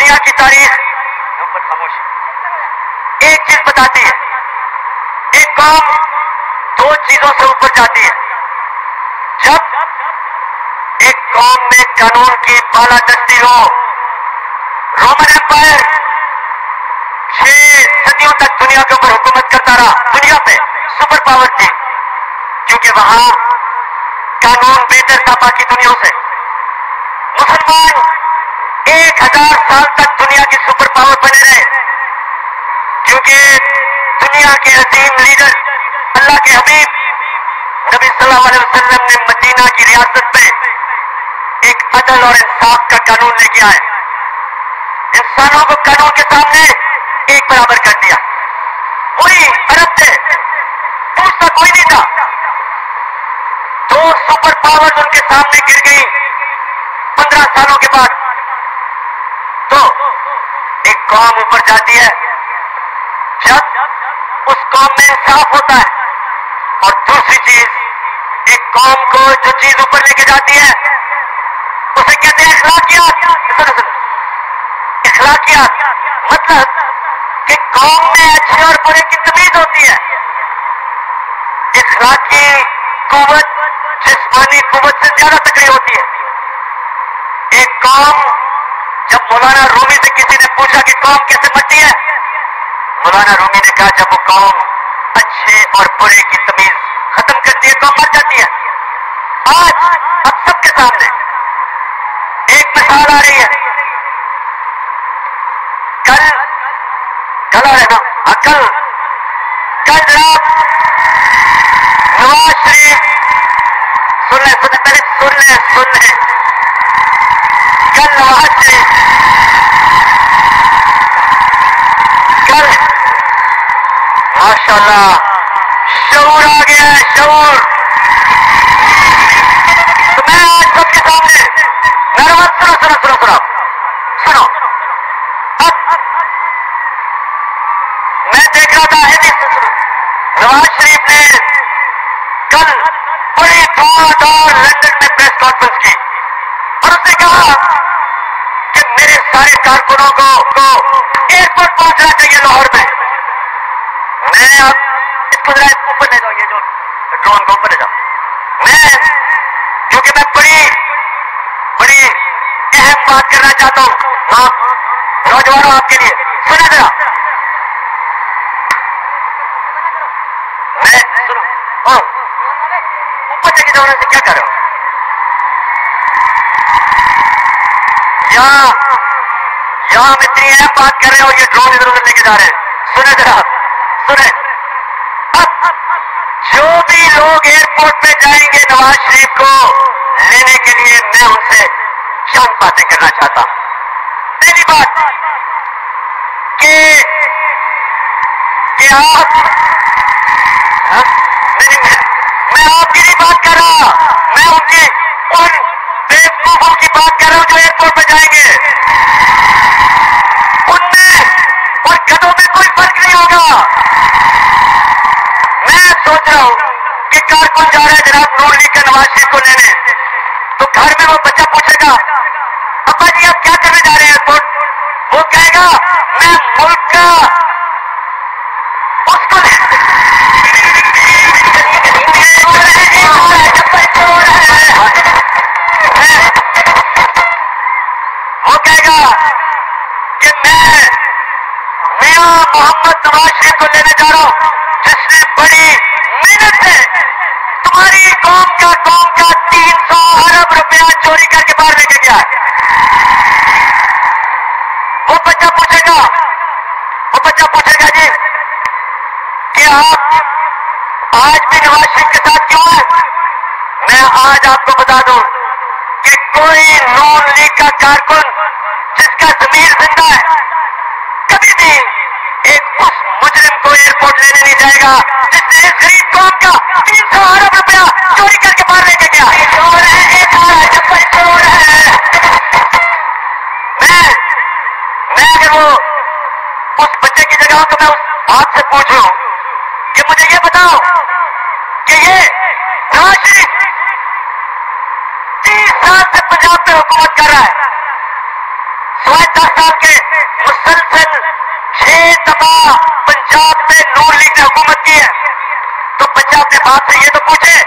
دنیا کی تاریخ ایک چیز بتاتی ہے۔ ایک قوم دو چیزوں سے اوپر جاتی ہے۔ جب ایک قوم میں قانون کی بالا دستی ہو، رومن امپائر چھ صدیوں تک دنیا کے اوپر حکومت کرتا رہا، دنیا پہ سپر پاور تھی۔ کیونکہ وہاں قانون بہتر تھا باقی دنیا سے۔ مسلمان ایک ہزار سال تک دنیا کی سپر پاور بنے رہے۔ کیونکہ دنیا کے عظیم لیڈر اللہ کے حبیب نبی صلی اللہ علیہ وسلم نے مدینہ کی ریاست میں ایک عدل اور انصاف کا قانون لے کے آئے۔ انسانوں کو قانون کے سامنے ایک برابر کر دیا۔ وہی عرب تھے۔ دوسرا کوئی نہیں تھا۔ دو سپر پاور ان کے سامنے گر گئی پندرہ سالوں کے بعد قوم اوپر جاتی ہے۔ جب اس قوم میں انصاف ہوتا ہے اور دوسری چیز، ایک قوم کو جو چیز اوپر لے کے جاتی ہے، اسے کہتے ہیں اخلاقیات۔ اخلاقیات مطلب کہ قوم میں اچھے اور برے کی تمیز ہوتی ہے۔ اخلاقی قوت، جسمانی قوت سے زیادہ تکڑی ہوتی ہے۔ ایک قوم جب مولانا رومی سے کسی نے پوچھا کہ قوم کیسے بڑھتی ہے، مولانا رومی نے کہا جب وہ قوم اچھے اور برے کی تمیز ختم کرتی ہے تو مر جاتی ہے۔ آج اب سب کے سامنے ایک مثال آ رہی ہے۔ کل کل آ رہے نا؟ ہاں، کل۔ کل رات نواز شریف سن لیں سن پہلے سن لیں سن لیں کل کل ماشاء اللہ شعور آ گیا ہے، شعور۔ تو میں آج سب کے سامنے سنو سنو سنو۔ سنو۔ سنو میں دیکھ رہا تھا نواز شریف نے کل بڑی دھواں دار لندن میں پریس کانفرنس کی اور اس نے کہا سارے کارکنوں کو ایئرپورٹ پہنچنا چاہیے لاہور میں۔ میں اب اس کو ذرا اوپر لے جاؤ یہ جو ڈرون کو اوپر لے جاؤ میں کیونکہ میں بڑی بڑی اہم بات کرنا چاہتا ہوں۔ آپ نوجوانوں آپ کے لیے۔ سنے ذرا میں سنو اوپر لے کے جاؤ سے کیا کر رہے ہو یہاں یہاں ہم بات کر رہے ہو یہ ڈرون ادھر ادھر لے کے جا رہے ہیں۔ سنے ذرا سنے جو بھی لوگ ایئرپورٹ پہ جائیں گے نواز شریف کو، لینے کے لیے میں ان سے چند باتیں کرنا چاہتا ہوں۔ پہلی بات، کہ آپ ہاں؟ میں آپ کی نہیں بات کر رہا۔ میں ان کی ان بیوقوفوں کی بات کر رہا ہوں جو ایئرپورٹ پہ جائیں گے ان میں اور گدوں میں کوئی فرق نہیں ہوگا میں سوچ رہا ہوں کہ کارکن جا رہا ہے جناب نور لیگ کے نواز شریف کو لینے۔ تو گھر میں وہ بچہ پوچھے گا، ابا جی آپ کیا کرنے جا رہے ہیں؟ ایئرپورٹ وہ کہے گا، میں ملک کا اس کو وہ کہے گا کہ میں میاں محمد نواز شریف کو لینے جا رہا ہوں، جس نے بڑی محنت سے تمہاری قوم کا قوم کا تین سو ارب روپیہ چوری کر کے باہر لے کے گیا وہ بچہ پوچھے گا، وہ بچہ پوچھے گا جی کہ آپ آج بھی نواز شریف کے ساتھ کیوں ہیں؟ میں آج آپ کو بتا دوں کہ کوئی نون لیگ کا کارکن جس کا زمین زندہ ہے، کبھی بھی مجرم کو ایئرپورٹ لینے نہیں جائے گا۔ جس نے اس غریب قوم کا تین سو ارب روپیہ چوری کر کے باہر لے کے گیا میں میں اگر وہ اس بچے کی جگہ ہوں تو میں اس آپ سے پوچھ لوں کہ مجھے یہ بتاؤ کہ یہ نواز شریف تیس سال سے پنجاب پہ حکومت کر رہا ہے۔ سوائے دس سال کے دفعہ پنجاب میں نور لیگ نے حکومت کی ہے۔ تو بچہ اپنے باپ سے یہ تو پوچھے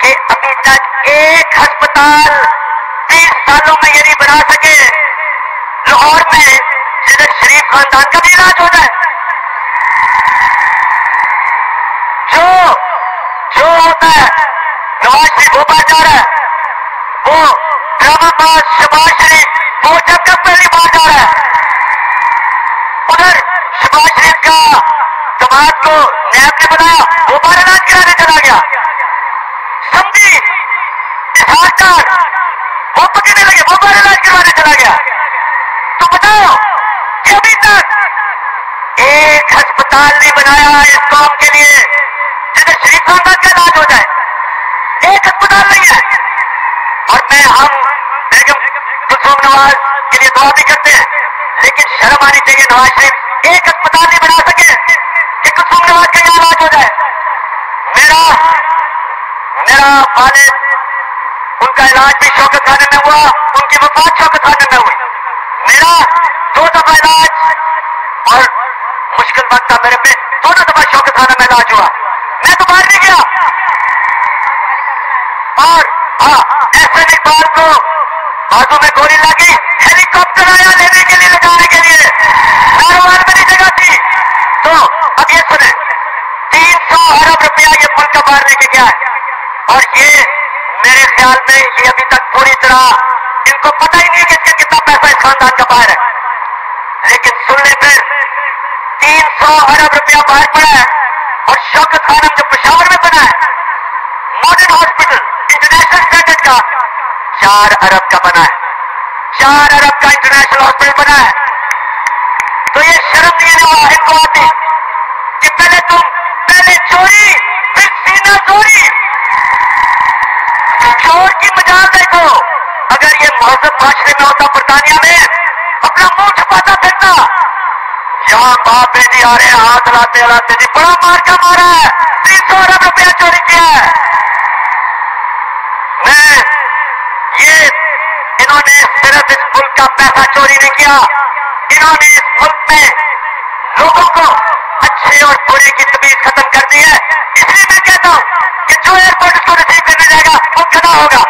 کہ ابھی تک ایک ہسپتال بیس سالوں میں یہ نہیں بنا سکے۔ لاہور میں جدھر شریف خاندان کا بھی علاج ہوتا ہے جو جو ہوتا ہے، نواز شریف وہ جا رہا ہے۔ وہ ڈرامہ باز شباز شریف وہ جب تک پہلی بار جا رہا ہے ادھر شباز شریف کا جماعت کو نیب نے بنایا وہ بار علاج کرانے چلا گیا سمجھی اسحاق وہ پکڑنے لگے وہ بار علاج کروانے چلا گیا تو بتاؤ کہ ابھی تک ایک ہسپتال نہیں بنایا اس قوم کے لیے جسے شریف خاندان کا علاج ہو جائے ایک ہسپتال نہیں ہے اور میں ہم بیگم کلثوم نواز کے لیے دعا بھی کرتے ہیں لیکن شرم آنی چاہیے نواز شریف ایک اسپتال نہیں بنا سکے کہ کلثوم نواز کا یہ علاج ہو جائے میرا میرا والد ان کا علاج بھی شوکت خانے میں ہوا ان کی وفات شوکت خانے میں ہوئی میرا دو دفعہ علاج اور مشکل وقت تھا میرے پہ دونوں دفعہ شوکت خانہ میں علاج ہوا میں تو باہر نہیں گیا اور ہاں ایسے اقبال کو بازو میں گولی لگی ہیلی کاپٹر آیا لینے کے لیے لے جانے کے لیے کاروبار میری جگہ تھی تو اب یہ سنیں تین سو ارب روپیہ یہ ملک کا باہر لے کے گیا ہے اور یہ میرے خیال میں یہ ابھی تک پوری طرح ان کو پتہ ہی نہیں کہ اس کا کتنا پیسہ اس خاندان کا باہر ہے۔ لیکن سن لیں پھر تین سو ارب روپیہ باہر پڑا ہے اور شوکت خانم جو پشاور میں بنا ہے ماڈرن ہاسپٹل انٹرنیشنل اسٹینڈرڈ کا، چار ارب کا بنا ہے۔ چار ارب کا انٹرنیشنل ہاسپٹل بنا ہے۔ تو یہ شرم نہیں ہوا ان کو آتی؟ کہ پہلے تم پہلے چوری چوری چور کی مجال دیکھو اگر یہ مہذب معاشرے میں ہوتا برطانیہ میں، اپنا منہ چھپاتا پھرتا۔ یہاں باپ بیٹی آ رہے ہیں، ہاتھ لاتے لاتے جی بڑا مار کا مارا ہے۔ تین سو ارب روپیہ چوری کیا ہے۔ میں یہ انہوں نے صرف اس ملک کا پیسہ چوری نہیں کیا۔ انہوں نے اس ملک میں لوگوں کو اچھے اور برے کی تمیز ختم کر دی ہے۔ اس لیے میں کہتا ہوں کہ جو ایئرپورٹ اس کو ریسیو کرنے جائے گا وہ کھڑا ہوگا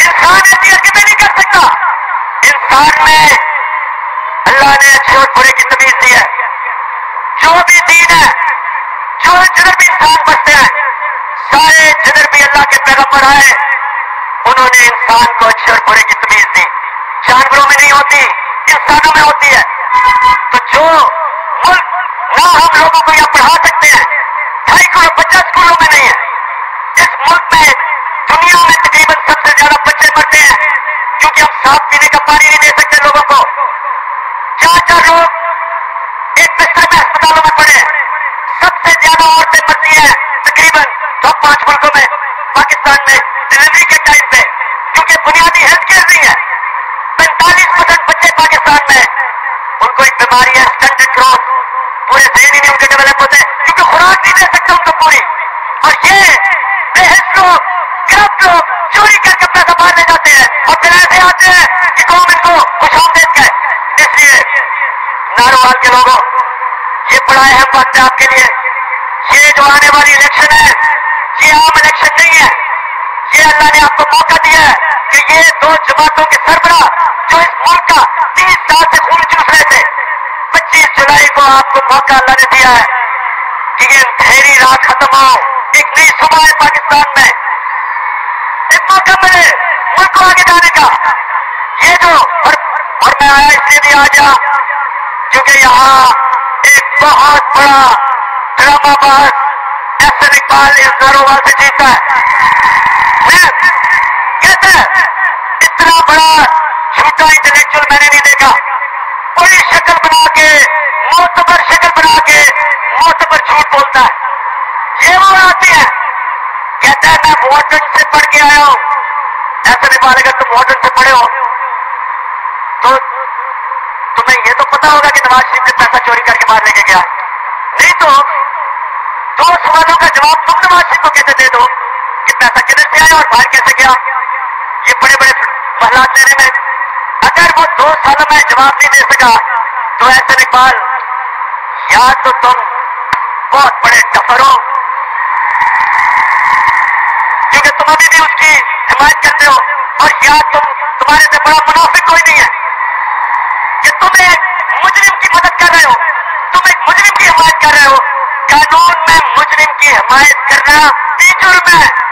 انسان ایسی حرکتیں نہیں کر سکتا انسان میں اللہ نے اچھے اور برے کی تمیز دی ہے جو بھی دین ہے جو جدھر بھی انسان بستے ہیں سارے جدھر بھی اللہ کے پیغمبر آئے انہوں نے انسان کو اچھے اور برے کی تمیز دی جانوروں میں نہیں ہوتی انسانوں میں ہوتی ہے تو جو ملک نہ ہم لوگوں کو یہاں پڑھا سکتے ہیں۔ ڈھائی کروڑ بچہ اسکولوں میں نہیں ہے۔ جس ملک میں دنیا میں تقریباً سب سے زیادہ بچے مرتے ہیں کیونکہ ہم صاف پینے کا پانی نہیں دے سکتے لوگوں کو۔ چار چار لوگ ایک بستر میں اسپتالوں میں پڑے سب سے زیادہ عورتیں مرتی ہیں تقریباً ٹاپ پانچ ملکوں میں، پاکستان میں، ڈلیوری کے ٹائم پہ، کیونکہ بنیادی ہیلتھ کیئر نہیں ہے۔ پینتالیس پرسینٹ بچے پاکستان میں ان کو ایک بیماری ہے پورے ذہن ہی نہیں، ان کے ڈیولپ ہوتے نہیں دے سکتے ان کو پوری اور یہ بے حص لوگ کرپٹ لوگ چوری کر کے پیسہ باہر لے جاتے ہیں اور پھر ایسے آتے ہیں کہ قوم ان کو خوش آمدید کہے اس لیے ناروال کے لوگوں یہ بڑا اہم بات ہے آپ کے لیے یہ جو آنے والی الیکشن ہے یہ عام الیکشن نہیں ہے یہ اللہ نے آپ کو موقع دیا ہے کہ یہ دو جماعتوں کے سربراہ جو اس ملک کا تیس سال سے خون چوس رہے تھے پچیس جولائی کو آپ کو موقع اللہ نے دیا ہے۔ کہ یہ اندھیری رات ختم ہو ایک نئی صبح ہے پاکستان میں۔ ایک موقع ملے ملک کو آگے جانے کا۔ یہ جو اور, اور میں آیا اس لیے بھی آ گیا کیونکہ یہاں ایک بہت بڑا ڈرامہ باز ایسن اقبال اس کاروبار سے جیتا ہے۔ کہتے ہیں اتنا بڑا جھوٹا انٹلیکچل میں نے نہیں دیکھا۔ بڑی شکل بنا کے معتبر شکل بنا کے معتبر بولتا ہے۔ یہ وہ آتی ہے کہتا ہے، میں ماڈرن سے پڑھ کے آیا ہوں۔ ایسا نہیں پانے اگر تم ماڈرن سے پڑھے ہو۔ تو تمہیں یہ تو پتا ہوگا کہ نواز شریف نے پیسہ چوری کر کے باہر لے کے گیا۔ نہیں تو دو سوالوں کا جواب تم نواز شریف کو کیسے دے دو کہ پیسہ کدھر سے آیا اور باہر کیسے گیا؟ یہ بڑے بڑے محلات لینے میں۔ اگر وہ دو سالوں میں جواب نہیں دے سکا تو ایسے اقبال یا تو تم بہت بڑے ٹفر ہو کیونکہ تم ابھی بھی اس کی حمایت کرتے ہو، اور یا تم، تمہارے سے بڑا منافق کوئی نہیں ہے۔ کہ تم ایک مجرم کی مدد کر رہے ہو، تم ایک مجرم کی حمایت کر رہے ہو۔ قانون میں مجرم کی حمایت کرنا ٹیچر میں